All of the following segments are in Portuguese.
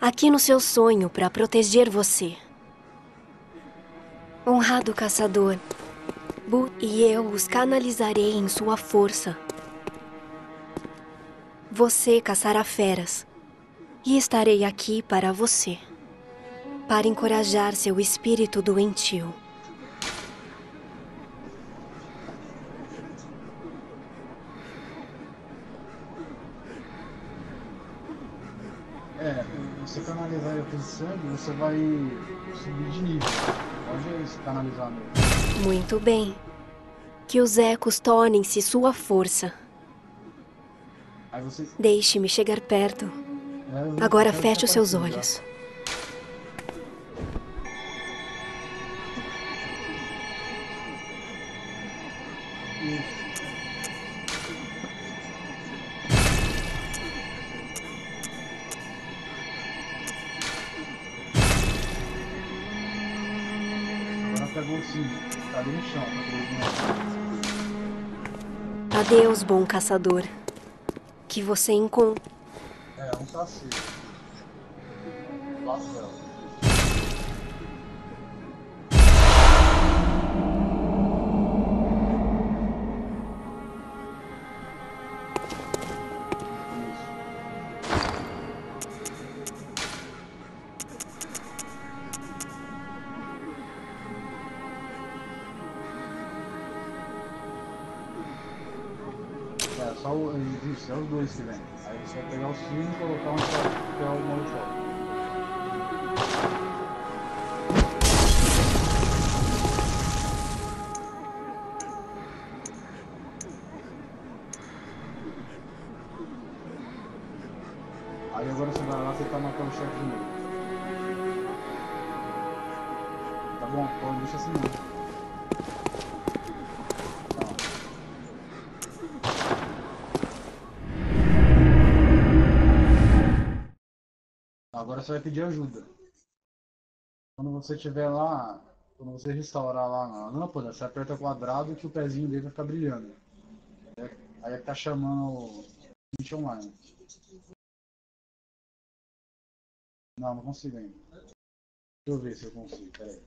aqui no seu sonho para proteger você. Honrado caçador, Bu e eu os canalizarei em sua força. Você caçará feras e estarei aqui para você, para encorajar seu espírito doentio. Sangue, você vai subir de nível. Pode se canalizar mesmo. Muito bem. Que os ecos tornem-se sua força. Você. Deixe-me chegar perto. é, Agora feche os seus olhos. Adeus, bom caçador. Que você encontre. É, um tá aceso. Você vai pedir ajuda. Quando você estiver lá, quando você restaurar lá na lâmpada, você aperta quadrado que o pezinho dele vai ficar brilhando. Aí é que tá chamando o Switch online. Não, não consigo ainda. Deixa eu ver se eu consigo, peraí.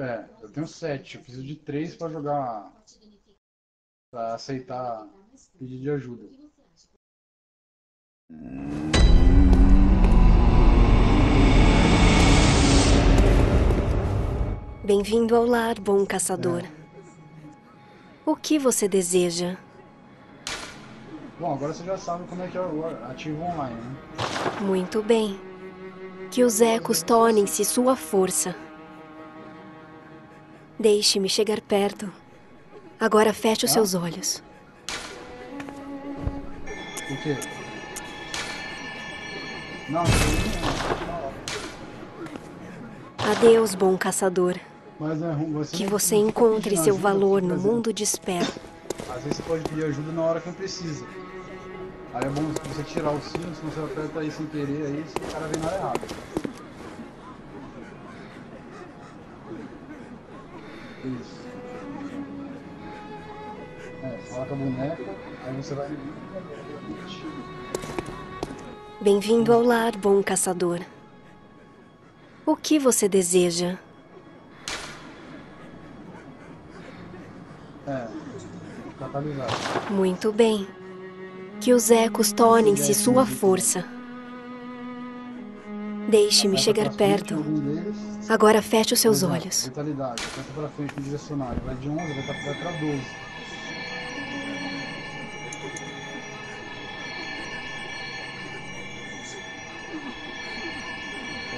É, eu tenho sete, eu preciso de três pra jogar. Pra aceitar pedido de ajuda. Bem-vindo ao lar, bom caçador. O que você deseja? Bom, agora você já sabe como é que é o ativo online, né? Muito bem. Que os ecos tornem-se sua força. Deixe-me chegar perto. Agora feche os Ah. seus olhos. Por quê? Não. Adeus, bom caçador. É. Você Que você encontre seu valor no mundo de espera. Às vezes você pode pedir ajuda na hora que não precisa. Aí é bom você tirar o sino, se você aperta aí sem querer, aí o cara vem na hora Isso. É, com a boneca, aí você vai. Bem-vindo ao lar, bom caçador. O que você deseja? É, catalisado. Muito bem. Que os ecos tornem-se sua força. Deixe-me chegar perto. Agora feche os seus exemplo, olhos. Vitalidade, aperta pra frente no direcionário. Vai de 11, vai pra 12.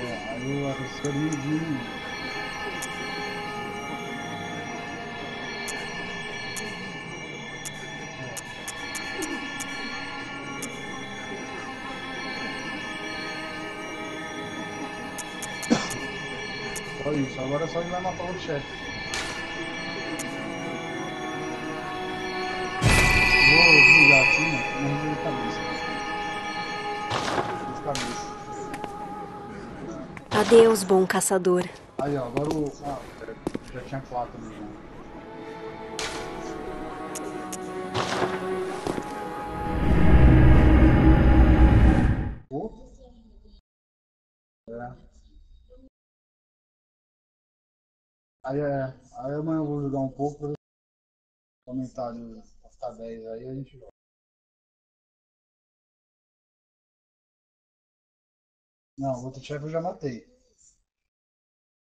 É, aí diminui. Só isso, agora é só ele vai matar o chefe. Vou desligar aqui, né? Não resolvi de cabeça. De cabeça. Adeus, bom caçador. Aí, ó, agora o. Ah, já tinha quatro ali Aí, é, aí amanhã eu vou jogar um pouco pra ali pra ficar 10 aí a gente joga. Não, o outro chefe eu já matei.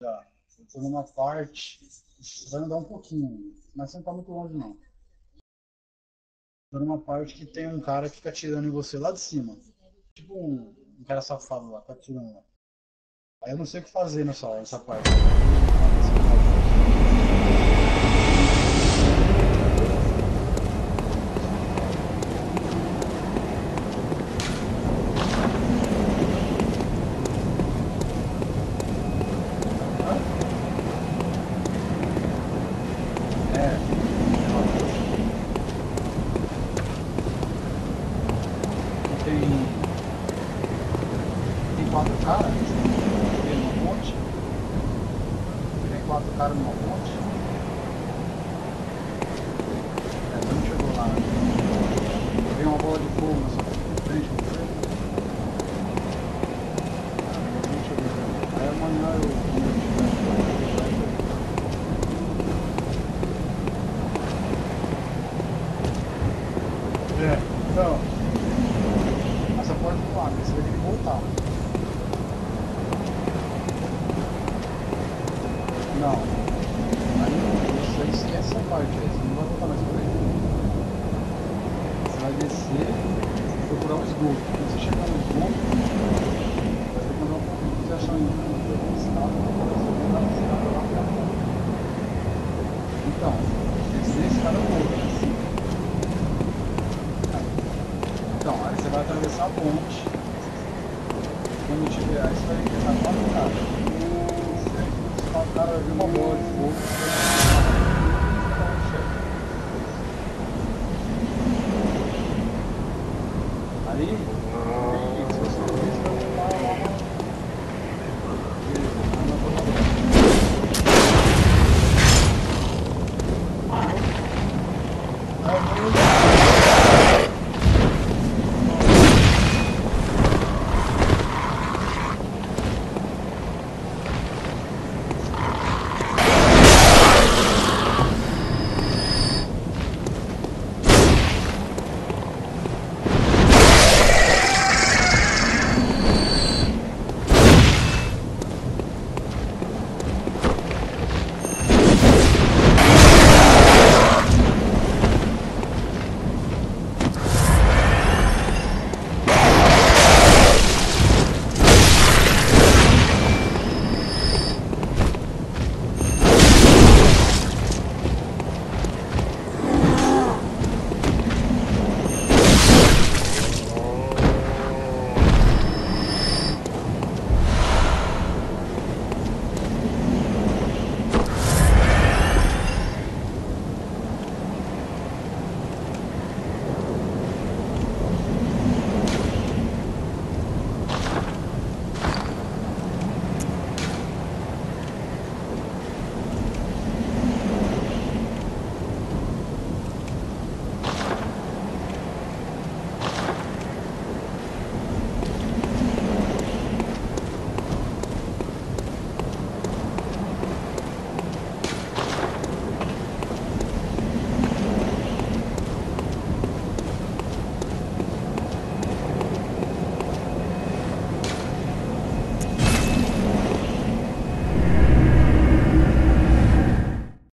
Já. Eu tô numa parte. Vai andar um pouquinho, mas você não tá muito longe não. Tô numa parte que tem um cara que fica atirando em você lá de cima. Tipo um, um cara safado lá, tá atirando lá. Aí eu não sei o que fazer nessa nessa parte. É. Tem. Tem quatro caras tem numa ponte. Tem quatro caras numa ponte. É, não chegou lá. Tem uma bola de fogo na sua frente com você. Não chegou. Aí amanhã eu. quando eu tiver- É, então. Essa porta não abre, você vai ter que voltar. Não. Aí você esquece essa parte aí, você não vai voltar mais por aí. Você vai descer e procurar o esgoto. Quando você chegar no esgoto, vai ter que andar um pouquinho. Se